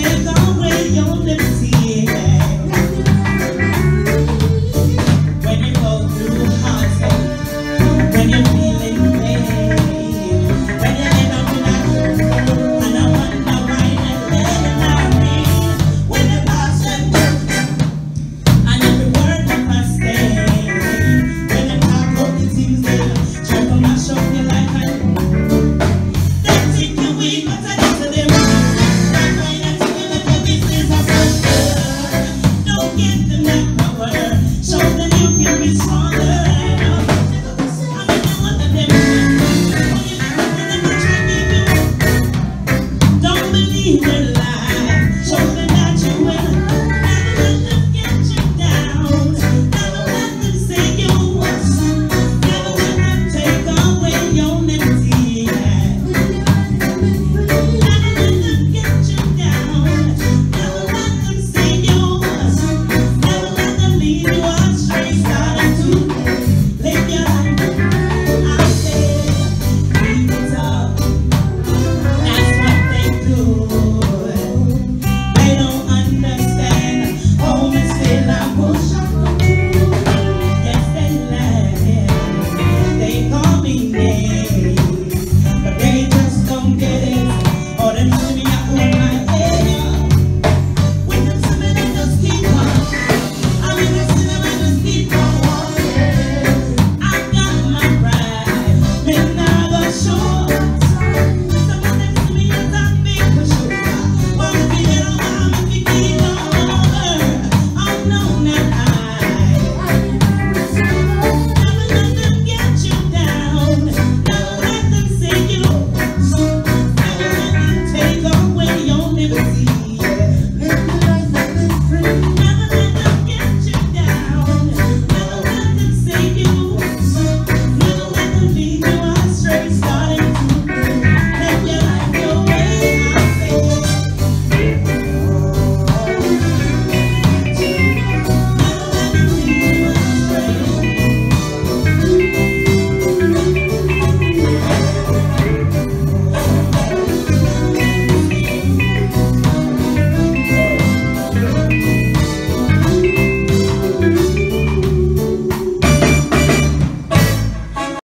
hands on. Amen.